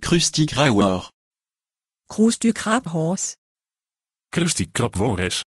Krusty Grauer. Grüß du Krusty Grüß.